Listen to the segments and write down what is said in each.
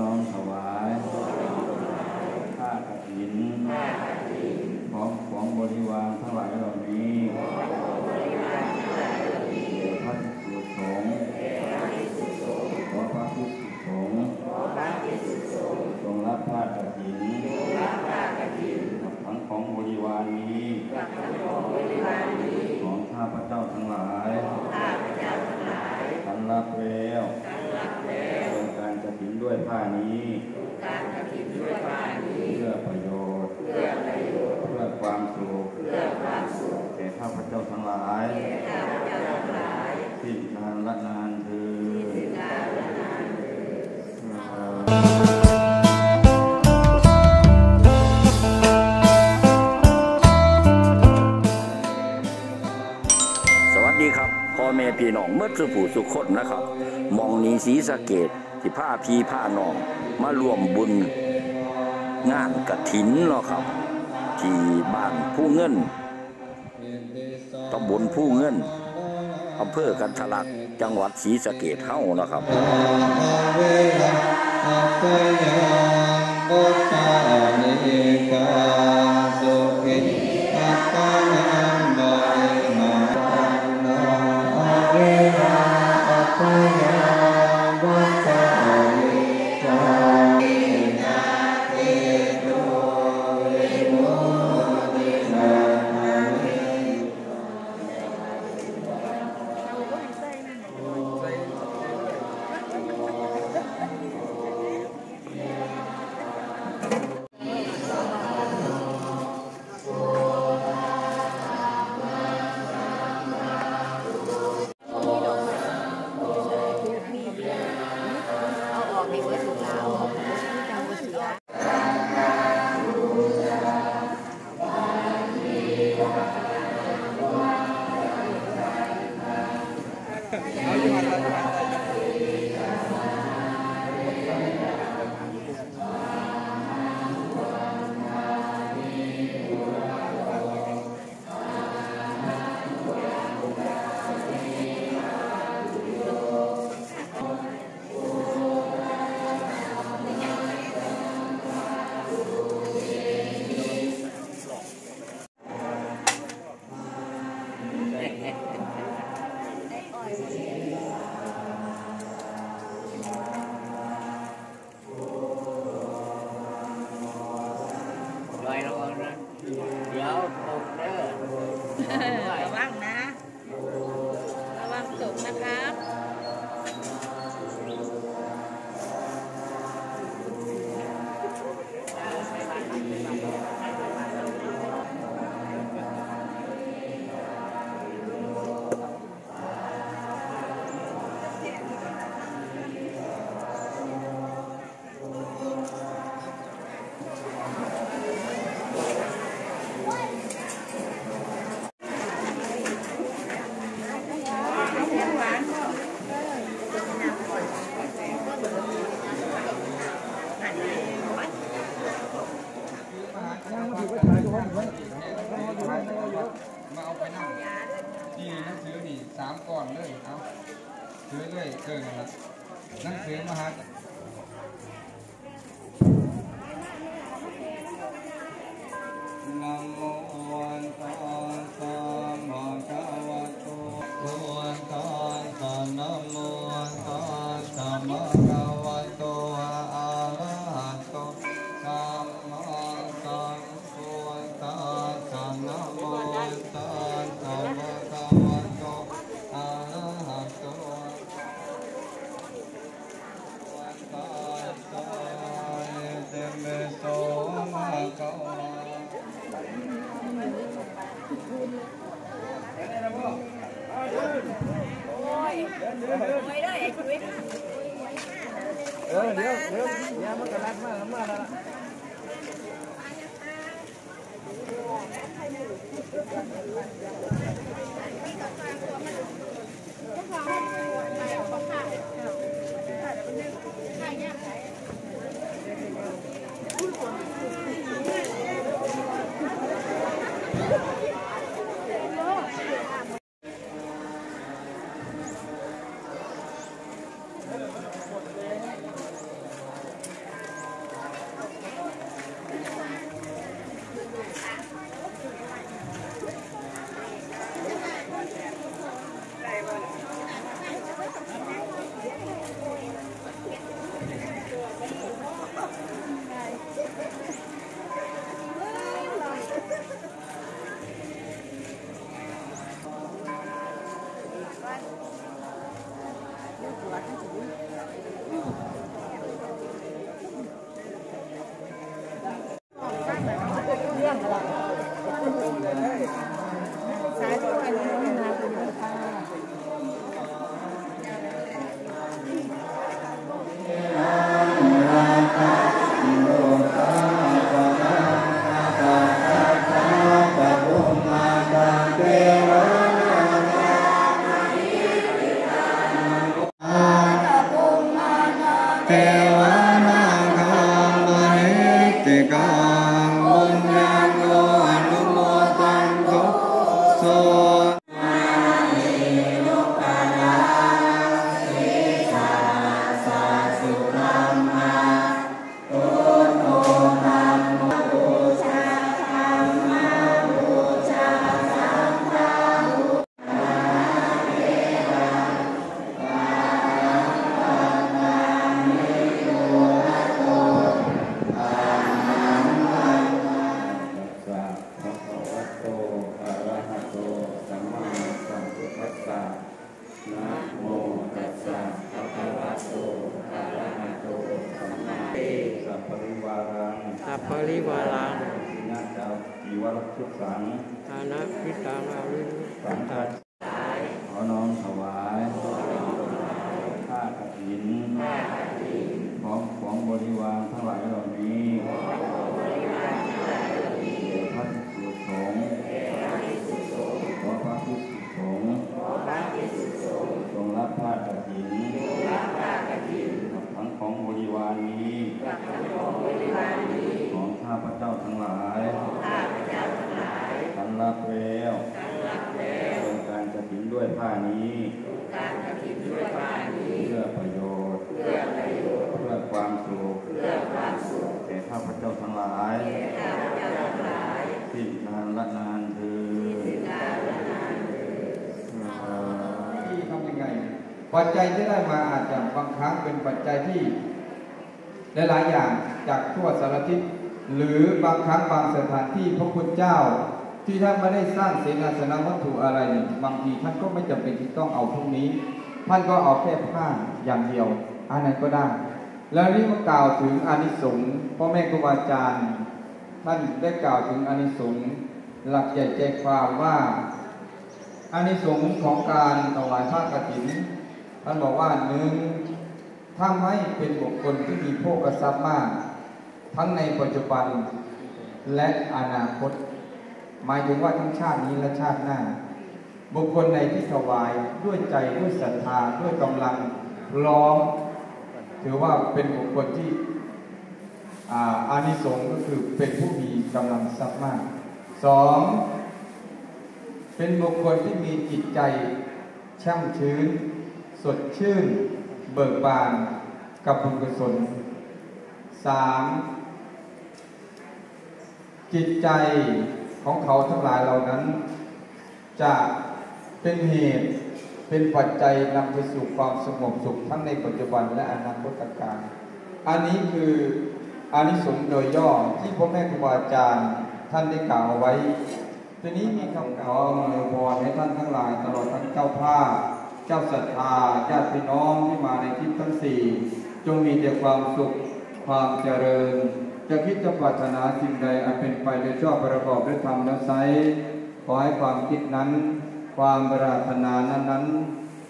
น้อมถวายผ้ากฐินพร้อมของบริวารทั้งหลายเหล่านี้แด่พระภิกษุสงฆ์ขอพระภิกษุสงฆ์จงรับผ้ากฐินกับทั้งของบริวารนี้ ของข้าพเจ้าทั้งหลายทันรับแล้วโดยการกระ ถินด้วยผ้านี้เพื่อประโยชน์เพื่อความสุขแก่ข้าพเจ้าทั้งหลายสิ้นนานละนานคือญสวัสดีครับพ่อแม่พี่น้องเมื่อสุผู้สุขคนนะครับหมองนีสีสะเกต ที่ผ้าพีผ้านอง มารวมบุญงานกระถินเนาะครับ ที่บ้านผู้เงินตำบลผู้เงินอำเภอกันทลักจังหวัดศรีสะเกดเฮ้านะครับเวลาอัปยังบุตตานิกาสุ นังสือมหานะโเออเดี๋ยวเดี๋ยวเนี่ยมันกระลัดมากมากแล้ว pela รังสัพปริวารังนาจาจีวรชุสังอานะพิตังอาวิรุสังฆัสขอน้อมถวายผ้ากฐินพร้อมของบริวารทั้งหลายเหล่านี้แด่พระภิกษุสงฆ์ขอพระภิกษุสงฆ์จงรับผ้ากฐินกับทั้งของบริวารนี้ของข้าพเจ้าทั้งหลายทันรับแล้วโดยการกฐินด้วยผ้านี้ เพื่อประโยชน์ เพื่อความสุขแก่ข้าพเจ้าทั้งหลายสิ้นนานละนานเธอ ที่ทำยังไง ปัจจัยที่ได้มาอาจจะบางครั้งเป็นปัจจัยที่หลายๆอย่างจากทั่วสารทิศหรือบางครั้งบางสถานที่พระคุณเจ้า ที่ท่านไม่ได้สร้างเสนาสนะวัตถุอะไรบางทีท่านก็ไม่จำเป็นที่ต้องเอาพวกนี้ ท่านก็เอาแค่ผ้าอย่างเดียวอันนั้นก็ได้ แล้วนี่ก็กล่าวถึงอานิสงส์พ่อแม่ครูบาอาจารย์ ท่านได้กล่าวถึงอานิสงส์หลักใหญ่ใจความว่าอานิสงส์ของการถวายผ้ากฐิน ท่านบอกว่าหนึ่งถ้าไม่เป็นบุคคลที่มีโภคทรัพย์มาก ทั้งในปัจจุบันและอนาคต หมายถึงว่าทั้งชาตินี้และชาติหน้า บุคคลในที่ถวายด้วยใจด้วยศรัทธาด้วยกำลังพร้อม ถือว่าเป็นบุคคลที่อาอานิสงส์ก็คือเป็นผู้มีกำลังทรัพย์มากสองเป็นบุคคลที่มีจิตใจช่ำชื้น สดชื่น เบิกบานกับบุญกุศลสามจิตใจของเขาทั้งหลายเหล่านั้น จะเป็นเหตุเป็นปัจจัยนำไปสู่ความสงบสุขทั้งในปัจจุบันและอนาคตการ อันนี้คืออานิสงส์โดยย่อที่พ่อแม่ครูบาอาจารย์ท่านได้กล่าวเอาไว้ทีนี้มีคำขออวยพรให้ท่านทั้งหลายตลอดทั้งเจ้าภาพ จ้าศรัทธาญาติพี่น้องที่มาในทิศทั้งสี่จงมีแต่ความสุขความเจริญ จะคิดจะปรารถนาสิ่งใดอันเป็นไปโดยชอบประกอบด้วยธรรมและไซขอให้ความคิดนั้น ความปรารถนานั้นนั้น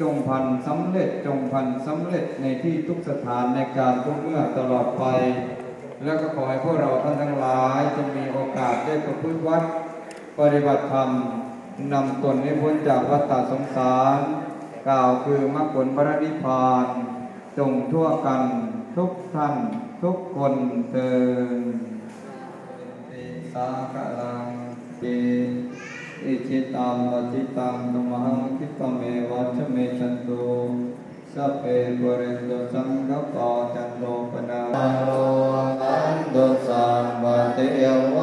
จงพันสำเร็จจงพันสำเร็จในที่ทุกสถานในการทุกเมื่อตลอดไป แล้วก็ขอให้พวกเราท่านทั้งหลายจงมีโอกาสได้ประพฤติวัดปฏิบัติธรรมนำตนให้พ้นจากวัฏฏสงสาร กล่าวคือมรรคผลพระนิพพานจงทั่วกันทุกท่านทุกคนเตินติสากลังติอิจิตังวจิตังตุมหังคิปะเมวัชเมชันตุสัพเพปุเรนตุสังกปาจันโทปนาโลอันตุสัมปติยว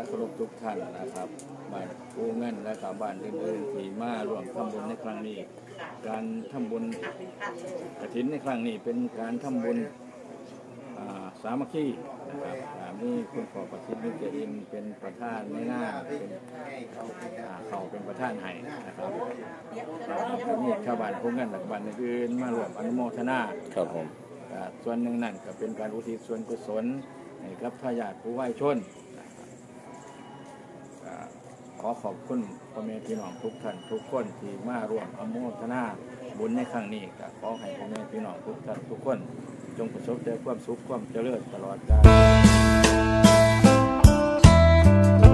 และเคารพทุกท่านนะครับบ้านผู้เงินและกับบ้านอื่นๆที่มาร่วมทำบุญในครั้งนี้ การทำบุญกฐินในครั้งนี้เป็นการทำบุญ สามัคคีนะครับอ่ามีคุณพ่อประสิทธิ์มิตรอินเป็นประธานในหน้าเป็นอ่าเขาเป็นประธานให้นะครับแล้วก็มีชาวบ้านผู้เงินและบ้านอื่นๆมาร่วมอนุโมทนา ครับผม อ่าส่วนหนึ่งนั่นก็เป็นการอุทิศส่วนกุศลให้กับทายาทผู้ไหว้ชนอ่าขอขอบคุณพ่อแม่พี่น้องทุกท่านทุกคนที่มาร่วมอนุโมทนาบุญในครั้งนี้ก็ขอให้พ่อแม่พี่น้องทุกท่านทุกคน จงประสบแต่ความสุขความเจริญตลอดกาล